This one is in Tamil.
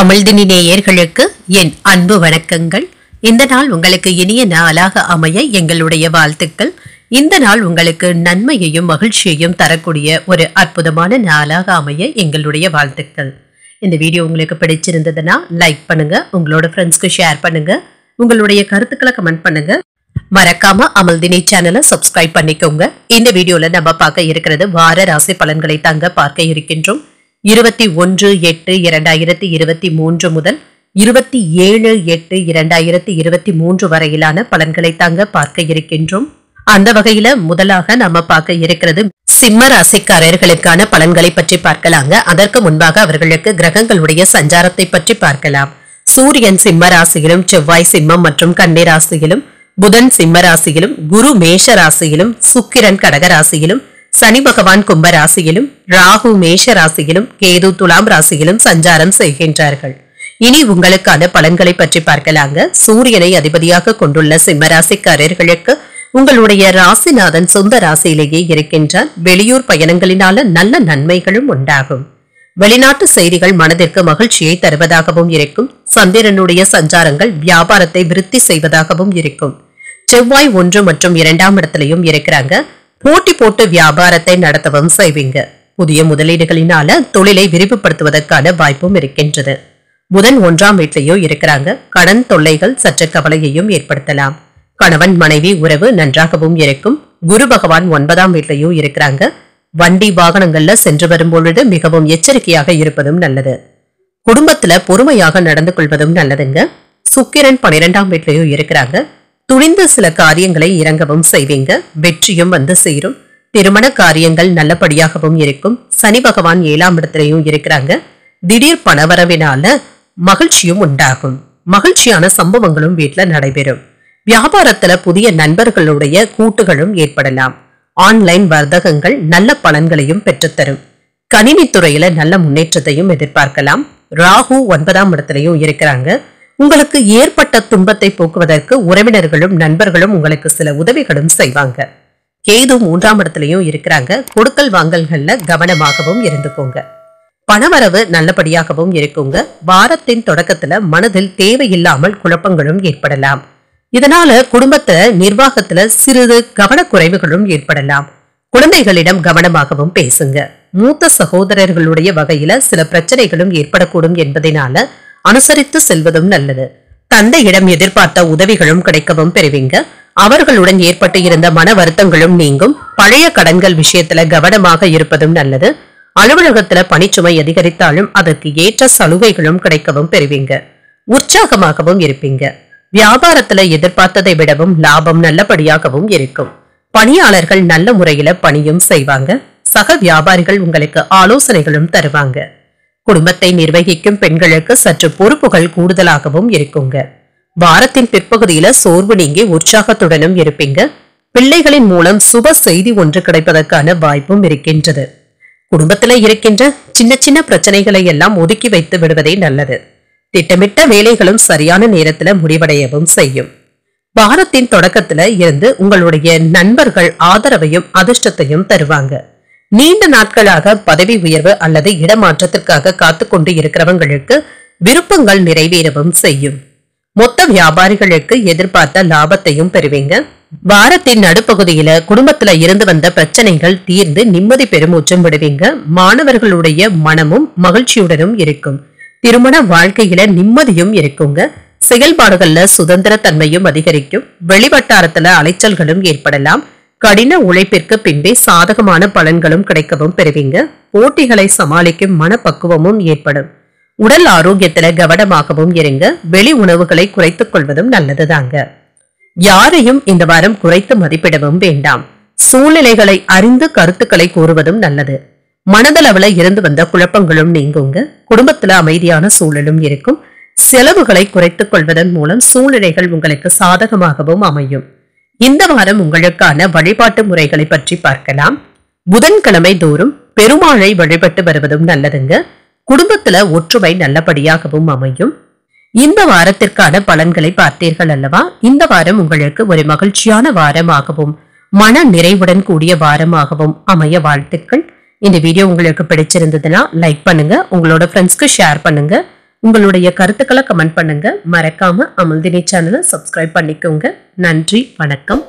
அமிழ்தினி நேயர்களுக்கு என் அன்பு வணக்கங்கள். இந்த நாள் உங்களுக்கு இனிய நாளாக அமைய எங்களுடைய வாழ்த்துக்கள். இந்த நாள் உங்களுக்கு நன்மையையும் மகிழ்ச்சியையும் தரக்கூடிய ஒரு அற்புதமான நாளாக அமைய எங்களுடைய வாழ்த்துக்கள். இந்த வீடியோ உங்களுக்கு பிடிச்சிருந்ததுன்னா லைக் பண்ணுங்க உங்களோட ஃப்ரெண்ட்ஸ்க்கு ஷேர் பண்ணுங்க உங்களுடைய கருத்துக்களை கமெண்ட் பண்ணுங்க. மறக்காம அமல்தினி சேனலை சப்ஸ்கிரைப் பண்ணிக்கோங்க. இந்த வீடியோல நம்ம பார்க்க இருக்கிறது வார ராசி பலன்களை தாங்க பார்க்க இருக்கின்றோம். இருபத்தி ஒன்று எட்டு இரண்டாயிரத்தி இருபத்தி மூன்று முதல் இருபத்தி ஏழு எட்டு இரண்டாயிரத்தி இருபத்தி மூன்று வரையிலான பலன்களை தாங்க பார்க்க இருக்கின்றோம். அந்த வகையில முதலாக நம்ம பார்க்க இருக்கிறது சிம்ம ராசிக்காரர்களுக்கான பலன்களை பற்றி பார்க்கலாங்க. அதற்கு முன்பாக அவர்களுக்கு கிரகங்களுடைய சஞ்சாரத்தை பற்றி பார்க்கலாம். சூரியன் சிம்ம ராசியிலும் செவ்வாய் சிம்மம் மற்றும் கன்னி ராசியிலும் புதன் சிம்ம ராசியிலும் குரு மேஷ ராசியிலும் சுக்கிரன் கடக ராசியிலும் சனி பகவான் கும்ப ராசியிலும் ராகு மேஷ ராசியிலும் கேது துலாம் ராசியிலும் சஞ்சாரம் செய்கின்றார்கள். இனி உங்களுக்கான பலன்களை பற்றி பார்க்கலாங்க. சூரியனை அதிபதியாக கொண்டுள்ள சிம்ம ராசிக்காரர்களுக்கு உங்களுடைய ராசிநாதன் சொந்த ராசியிலேயே இருக்கின்றார். வெளியூர் பயணங்களினால நல்ல நன்மைகளும் உண்டாகும். வெளிநாட்டு செய்திகள் மனதிற்கு மகிழ்ச்சியை தருவதாகவும் இருக்கும். சந்திரனுடைய சஞ்சாரங்கள் வியாபாரத்தை விருத்தி செய்வதாகவும் இருக்கும். செவ்வாய் ஒன்று மற்றும் இரண்டாம் இடத்திலையும் இருக்கிறாங்க. போட்டி போட்டு வியாபாரத்தை நடத்தவும் செய்வீங்க. புதிய முதலீடுகளினால தொழிலை விரிவுபடுத்துவதற்கான வாய்ப்பும் இருக்கின்றது. புதன் ஒன்றாம் வீட்டிலேயோ இருக்கிறாங்க. கடன் தொல்லைகள் சற்று கவலையையும் ஏற்படுத்தலாம். கணவன் மனைவி உறவு நன்றாகவும் இருக்கும். குரு பகவான் ஒன்பதாம் வீட்டிலேயோ இருக்கிறாங்க. வண்டி வாகனங்கள்ல சென்று வரும் பொழுது மிகவும் எச்சரிக்கையாக இருப்பதும் நல்லது. குடும்பத்துல பொறுமையாக நடந்து கொள்வதும் நல்லதுங்க. சுக்கிரன் பனிரெண்டாம் வீட்லயும் இருக்கிறாங்க. துணிந்து சில காரியங்களை இறங்கவும் செய்வீங்க. வெற்றியும் வந்து சேரும். திருமண காரியங்கள் நல்லபடியாகவும் இருக்கும். சனி பகவான் ஏழாம் இடத்திலையும் இருக்கிறாங்க. திடீர் பணவரவினால மகிழ்ச்சியும் உண்டாகும். மகிழ்ச்சியான சம்பவங்களும் வீட்ல நடைபெறும். வியாபாரத்துல புதிய நண்பர்களுடைய கூட்டுகளும் ஏற்படலாம். ஆன்லைன் வர்த்தகங்கள் நல்ல பலன்களையும் பெற்றுத்தரும். கணினி துறையில நல்ல முன்னேற்றத்தையும் எதிர்பார்க்கலாம். ராகு ஒன்பதாம் இடத்திலையும் இருக்கிறாங்க. உங்களுக்கு ஏற்பட்ட துன்பத்தை போக்குவதற்கு உறவினர்களும் நண்பர்களும் உங்களுக்கு சில உதவிகளும் செய்வாங்க. கேது மூன்றாம் இடத்துலையும் இருக்கிறாங்க. கொடுக்கல் வாங்கல்கள்ல கவனமாகவும் இருந்துக்கோங்க. பணவரவு நல்லபடியாகவும் இருக்குங்க. வாரத்தின் தொடக்கத்துல மனதில் தேவையில்லாமல் குழப்பங்களும் ஏற்படலாம். இதனால குடும்பத்துல நிர்வாகத்துல சிறிது கவனக்குறைவுகளும் ஏற்படலாம். குழந்தைகளிடம் கவனமாகவும் பேசுங்க. மூத்த சகோதரர்களுடைய வகையில சில பிரச்சனைகளும் ஏற்படக்கூடும் என்பதனால அனுசரித்து செல்வதும் நல்லது. தந்தையிடம் எதிர்பார்த்த உதவிகளும் கிடைக்கவும் பெறுவீங்க. அவர்களுடன் ஏற்பட்டு இருந்த மன வருத்தங்களும் நீங்கும். பழைய கடன்கள் விஷயத்துல கவனமாக இருப்பதும் நல்லது. அலுவலகத்துல பணிச்சுமை அதிகரித்தாலும் அதற்கு ஏற்ற சலுகைகளும் கிடைக்கவும் பெறுவீங்க. உற்சாகமாகவும் இருப்பீங்க. வியாபாரத்துல எதிர்பார்த்ததை விடவும் லாபம் நல்லபடியாகவும் இருக்கும். பணியாளர்கள் நல்ல முறையில பணியும் செய்வாங்க. சக வியாபாரிகள் உங்களுக்கு ஆலோசனைகளும் தருவாங்க. குடும்பத்தை நிர்வகிக்கும் பெண்களுக்கு சற்று பொறுப்புகள் கூடுதலாகவும் இருக்குங்க. வாரத்தின் பிற்பகுதியில சோர்வு நீங்கி உற்சாகத்துடனும் இருப்பீங்க. பிள்ளைகளின் மூலம் சுப செய்தி ஒன்று கிடைப்பதற்கான வாய்ப்பும் இருக்கின்றது. குடும்பத்துல இருக்கின்ற சின்ன சின்ன பிரச்சனைகளை எல்லாம் ஒதுக்கி வைத்து விடுவதே நல்லது. திட்டமிட்ட வேலைகளும் சரியான நேரத்துல முடிவடையவும் செய்யும். வாரத்தின் தொடக்கத்துல இருந்து உங்களுடைய நண்பர்கள் ஆதரவையும் அதிர்ஷ்டத்தையும் தருவாங்க. நீண்ட நாட்களாக பதவி உயர்வு அல்லது இடமாற்றத்திற்காக காத்து கொண்டு இருக்கிறவங்களுக்கு விருப்பங்கள் நிறைவேறவும் செய்யும். மொத்த வியாபாரிகளுக்கு எதிர்பார்த்த லாபத்தையும் பெறுவீங்க. வாரத்தின் நடுப்பகுதியில குடும்பத்துல இருந்து வந்த பிரச்சனைகள் தீர்ந்து நிம்மதி பெருமூச்சம் விடுவீங்க. மாணவர்களுடைய மனமும் மகிழ்ச்சியுடனும் இருக்கும். திருமண வாழ்க்கையில நிம்மதியும் இருக்குங்க. செயல்பாடுகள்ல சுதந்திர தன்மையும் அதிகரிக்கும். வெளிவட்டாரத்துல அலைச்சல்களும் ஏற்படலாம். கடின உழைப்பிற்கு பின்பே சாதகமான பலன்களும் கிடைக்கவும் பெறுவீங்க. போட்டிகளை சமாளிக்கும் மனப்பக்குவமும் ஏற்படும். உடல் ஆரோக்கியத்துல கவனமாகவும் இருங்க. வெளி உணவுகளை குறைத்துக் கொள்வதும் நல்லதுதாங்க. யாரையும் இந்த வாரம் குறைத்து மதிப்பிடவும் வேண்டாம். சூழ்நிலைகளை அறிந்து கருத்துக்களை கூறுவதும் நல்லது. மனதளவுல இருந்து வந்த குழப்பங்களும் நீங்குங்க. குடும்பத்துல அமைதியான சூழலும் இருக்கும். செலவுகளை குறைத்துக் கொள்வதன் மூலம் சூழ்நிலைகள் உங்களுக்கு சாதகமாகவும் அமையும். இந்த வாரம் உங்களுக்கான வழிபாட்டு முறைகளை பற்றி பார்க்கலாம். புதன்கிழமை தோறும் பெருமாளை வழிபட்டு வருவதும் நல்லதுங்க. குடும்பத்துல ஒற்றுமை நல்லபடியாகவும் அமையும். இந்த வாரத்திற்கான பலன்களை பார்த்தீர்கள் அல்லவா? இந்த வாரம் உங்களுக்கு ஒரு மகிழ்ச்சியான வாரமாகவும் மன நிறைவுடன் கூடிய வாரமாகவும் அமைய வாழ்த்துக்கள். இந்த வீடியோ உங்களுக்கு பிடிச்சிருந்ததுன்னா லைக் பண்ணுங்க. உங்களோட ஃப்ரெண்ட்ஸ்க்கு ஷேர் பண்ணுங்க. உங்களுடைய கருத்துக்களை கமெண்ட் பண்ணுங்க. மறக்காம அமல்தினி சேனலை சப்ஸ்கிரைப் பண்ணிக்கோங்க. நன்றி வணக்கம்.